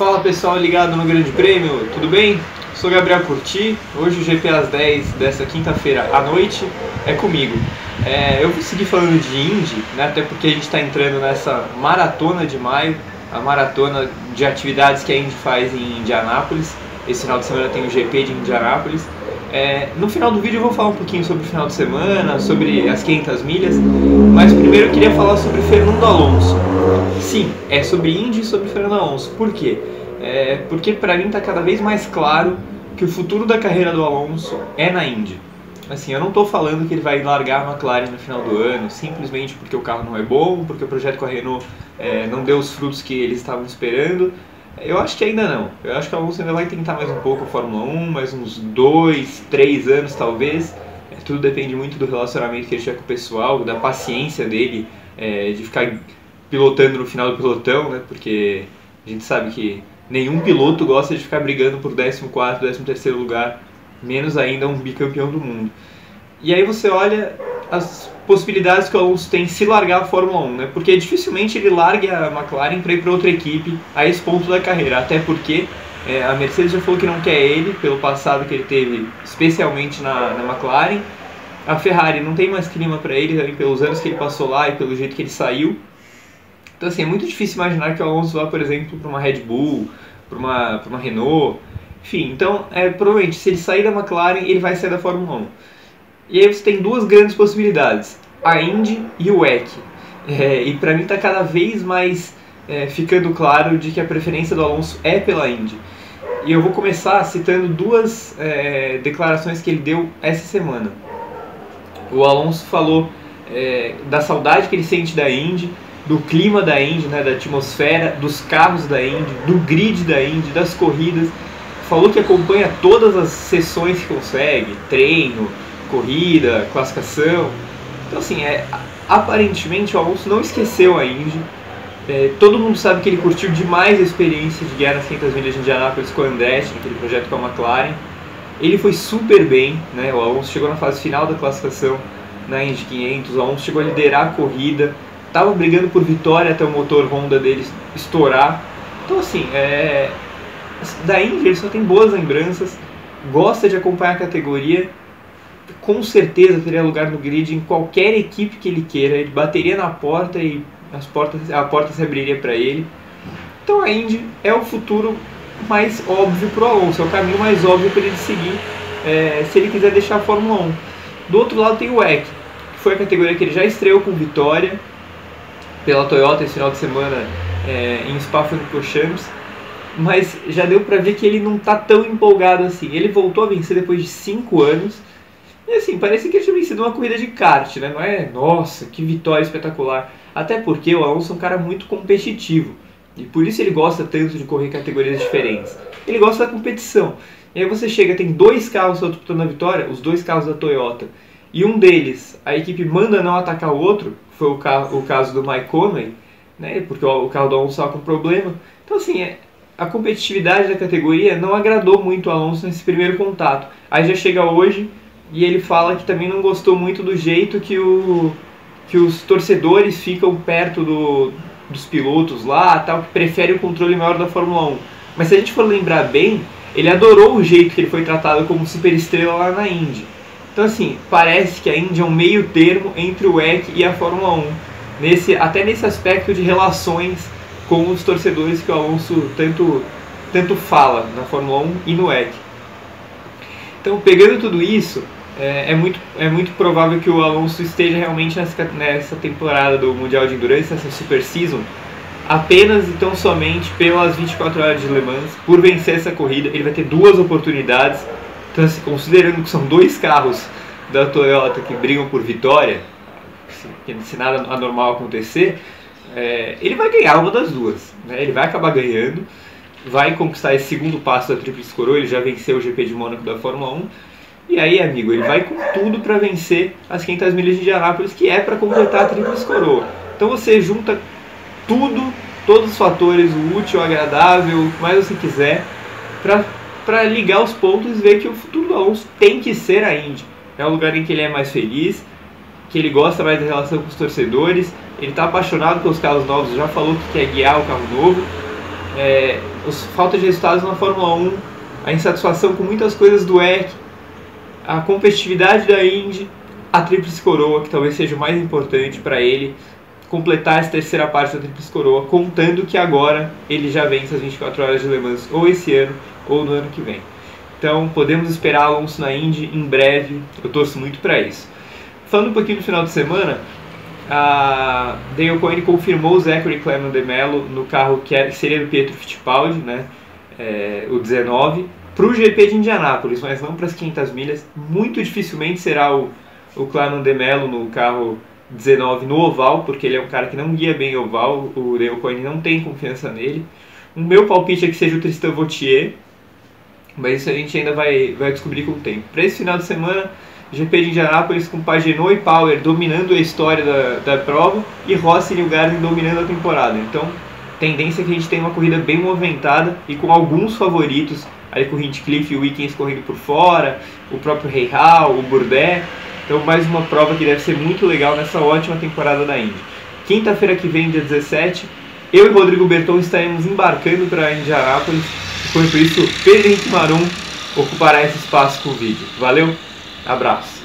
Fala pessoal ligado no Grande Prêmio, tudo bem? Sou Gabriel Curti, hoje o GP às 10 dessa quinta-feira à noite é comigo. É, eu vou seguir falando de Indy, né, até porque a gente está entrando nessa maratona de maio, a maratona de atividades que a Indy faz em Indianápolis. Esse final de semana tem o GP de Indianápolis. É, no final do vídeo eu vou falar um pouquinho sobre o final de semana, sobre as 500 milhas, mas primeiro eu queria falar sobre Fernando Alonso. Sim, é sobre Indy e sobre Fernando Alonso. Por quê? É, porque para mim está cada vez mais claro que o futuro da carreira do Alonso é na Indy. Assim, eu não estou falando que ele vai largar a McLaren no final do ano, simplesmente porque o carro não é bom, porque o projeto com a Renault é, não deu os frutos que eles estavam esperando. Eu acho que ainda não. Eu acho que o Alonso ainda vai tentar mais um pouco a Fórmula 1, mais uns dois, três anos talvez. É, tudo depende muito do relacionamento que ele tiver com o pessoal, da paciência dele é, de ficar pilotando no final do pelotão, né? Porque a gente sabe que nenhum piloto gosta de ficar brigando por 14, 13 lugar, menos ainda um bicampeão do mundo. E aí você olha as possibilidades que o Alonso tem se largar a Fórmula 1, né? Porque dificilmente ele largue a McLaren para ir para outra equipe a esse ponto da carreira, até porque é, a Mercedes já falou que não quer ele pelo passado que ele teve, especialmente na, na McLaren. A Ferrari não tem mais clima para ele também pelos anos que ele passou lá e pelo jeito que ele saiu. Então assim, é muito difícil imaginar que o Alonso vá, por exemplo, para uma Red Bull, para uma, uma Renault, enfim. Então, é, provavelmente, se ele sair da McLaren, ele vai sair da Fórmula 1. E aí você tem duas grandes possibilidades, a Indy e o WEC. É, e para mim está cada vez mais é, ficando claro de que a preferência do Alonso é pela Indy. E eu vou começar citando duas é, declarações que ele deu essa semana. O Alonso falou é, da saudade que ele sente da Indy, do clima da Indy, né, da atmosfera, dos carros da Indy, do grid da Indy, das corridas. Falou que acompanha todas as sessões que consegue, treino, corrida, classificação. Então assim, é, aparentemente o Alonso não esqueceu a Indy. É, todo mundo sabe que ele curtiu demais a experiência de guiar nas 500 milhas de Indianápolis com o Andretti, naquele projeto com a McLaren. Ele foi super bem, né? o Alonso chegou na fase final da classificação na Indy 500, o Alonso chegou a liderar a corrida, estava brigando por vitória até o motor Honda dele estourar. Então, assim, é... da Indy ele só tem boas lembranças, gosta de acompanhar a categoria, com certeza teria lugar no grid em qualquer equipe que ele queira, ele bateria na porta e as portas, a porta se abriria para ele. Então a Indy é o futuro mais óbvio para o Alonso, é o caminho mais óbvio para ele seguir é, se ele quiser deixar a Fórmula 1. Do outro lado tem o WEC, que foi a categoria que ele já estreou com vitória, pela Toyota esse final de semana é, em Spa-Francorchamps, mas já deu para ver que ele não está tão empolgado assim. Ele voltou a vencer depois de 5 anos, e assim, parece que ele tinha vencido uma corrida de kart, né? Não é, nossa, que vitória espetacular. Até porque o Alonso é um cara muito competitivo, e por isso ele gosta tanto de correr categorias diferentes. Ele gosta da competição. E aí você chega, tem dois carros disputando a vitória, os dois carros da Toyota, e um deles, a equipe manda não atacar o outro, foi o, carro, o caso do Mike Conway, né, porque o, o carro do Alonso estava com problema. Então, assim, é, a competitividade da categoria não agradou muito o Alonso nesse primeiro contato. Aí já chega hoje e ele fala que também não gostou muito do jeito que, o, que os torcedores ficam perto do, dos pilotos lá, tal, que prefere o controle maior da Fórmula 1. Mas se a gente for lembrar bem, ele adorou o jeito que ele foi tratado como superestrela lá na Indy. Então assim, parece que a Indy é um meio termo entre o WEC e a Fórmula 1, nesse, até nesse aspecto de relações com os torcedores que o Alonso tanto, tanto fala na Fórmula 1 e no WEC. Então, pegando tudo isso, é, é, muito, é muito provável que o Alonso esteja realmente nessa, nessa temporada do Mundial de Endurance, nessa Super Season, apenas e tão somente pelas 24 horas de Le Mans, por vencer essa corrida. Ele vai ter duas oportunidades então, assim, considerando que são dois carros da Toyota que brigam por vitória, se, nada anormal acontecer, é, ele vai ganhar uma das duas. Né? Ele vai acabar ganhando, vai conquistar esse segundo passo da Tríplice Coroa, ele já venceu o GP de Mônaco da Fórmula 1. E aí, amigo, ele vai com tudo para vencer as 500 milhas de Indianápolis, que é para completar a Tríplice Coroa. Então você junta tudo, todos os fatores, o útil, o agradável, o que mais você quiser, para ligar os pontos e ver que o futuro do Alonso tem que ser a Indy. É o lugar em que ele é mais feliz, que ele gosta mais da relação com os torcedores, ele está apaixonado pelos carros novos, já falou que quer guiar o carro novo. é, os, falta de resultados na Fórmula 1, a insatisfação com muitas coisas do EC, a competitividade da Indy, a Tríplice Coroa, que talvez seja o mais importante para ele, completar essa terceira parte da Tríplice Coroa, contando que agora ele já vence as 24 horas de Le Mans, ou esse ano, ou no ano que vem. Então podemos esperar Alonso na Indy em breve, eu torço muito para isso. Falando um pouquinho do final de semana, a Dale Coyne confirmou o Zachary Clement de Mello no carro que é, seria do Pietro Fittipaldi, né, é, o 19, para o GP de Indianápolis, mas não para as 500 milhas. Muito dificilmente será o, o de Mello no carro 19 no oval, porque ele é um cara que não guia bem oval, o Coyne não tem confiança nele. O meu palpite é que seja o Tristan Vautier, mas isso a gente ainda vai, vai descobrir com o tempo. Para esse final de semana, GP de Indianápolis com Pagenot e Power dominando a história da, da prova e Rossi e Newgarden dominando a temporada. Então, tendência é que a gente tenha uma corrida bem movimentada e com alguns favoritos, aí com o Hinchcliffe e o Wiggins correndo por fora, o próprio Rei Hall, o Bourdais. Então, mais uma prova que deve ser muito legal nessa ótima temporada da Indy. Quinta-feira que vem, dia 17, eu e Rodrigo Berton estaremos embarcando para Indianápolis. Enquanto isso, Pedro Henrique Marum ocupará esse espaço com o vídeo. Valeu, abraço.